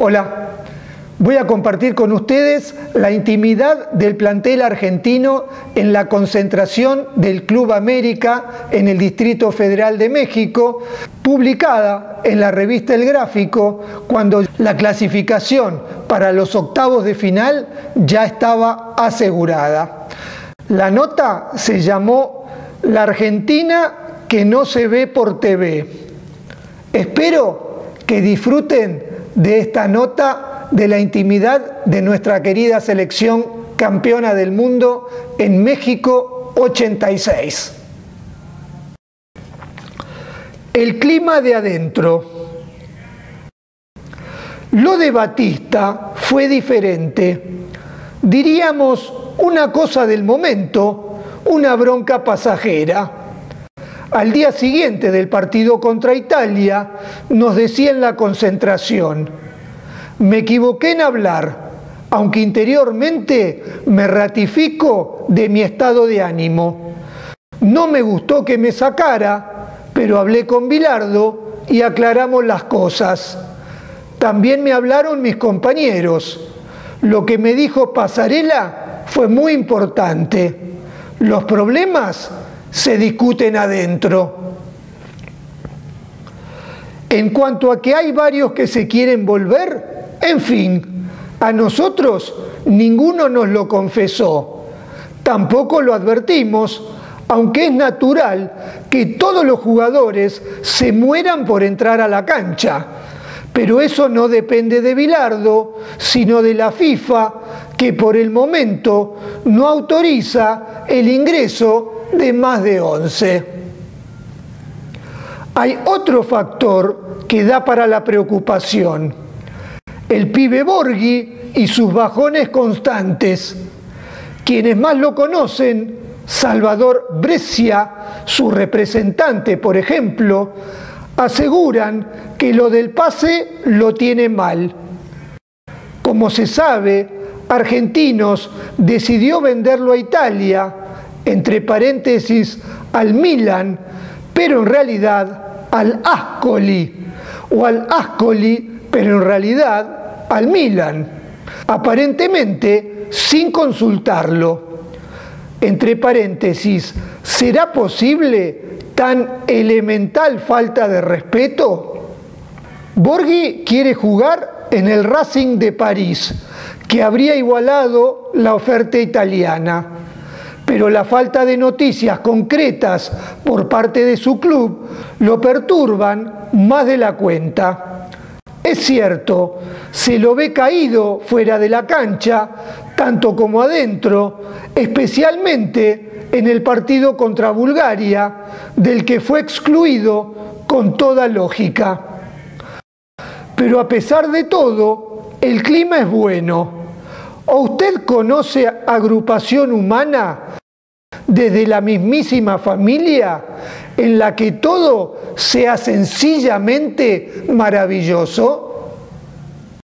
Hola, voy a compartir con ustedes la intimidad del plantel argentino en la concentración del Club América en el Distrito Federal de México, publicada en la revista El Gráfico cuando la clasificación para los octavos de final ya estaba asegurada. La nota se llamó La Argentina que no se ve por TV. Espero que disfruten de esta nota de la intimidad de nuestra querida selección campeona del mundo en México 86. El clima de adentro. Lo de Batista fue diferente. Diríamos una cosa del momento, una bronca pasajera. Al día siguiente del partido contra Italia, nos decía en la concentración, me equivoqué en hablar, aunque interiormente me ratifico de mi estado de ánimo. No me gustó que me sacara, pero hablé con Bilardo y aclaramos las cosas. También me hablaron mis compañeros. Lo que me dijo Pasarela fue muy importante. Los problemas se discuten adentro. En cuanto a que hay varios que se quieren volver, en fin, a nosotros ninguno nos lo confesó, tampoco lo advertimos, aunque es natural que todos los jugadores se mueran por entrar a la cancha. Pero eso no depende de Bilardo, sino de la FIFA, que por el momento no autoriza el ingreso de más de 11. Hay otro factor que da para la preocupación. El pibe Borghi y sus bajones constantes. Quienes más lo conocen, Salvador Brescia, su representante, por ejemplo, aseguran que lo del pase lo tiene mal. Como se sabe, Argentinos decidió venderlo a Italia entre paréntesis, al Milan, pero en realidad al Ascoli, o al Ascoli, pero en realidad al Milan, aparentemente sin consultarlo. Entre paréntesis, ¿será posible tan elemental falta de respeto? Borghi quiere jugar en el Racing de París, que habría igualado la oferta italiana pero la falta de noticias concretas por parte de su club lo perturban más de la cuenta. Es cierto, se lo ve caído fuera de la cancha, tanto como adentro, especialmente en el partido contra Bulgaria, del que fue excluido con toda lógica. Pero a pesar de todo, el clima es bueno. ¿O usted conoce agrupación humana desde la mismísima familia en la que todo sea sencillamente maravilloso?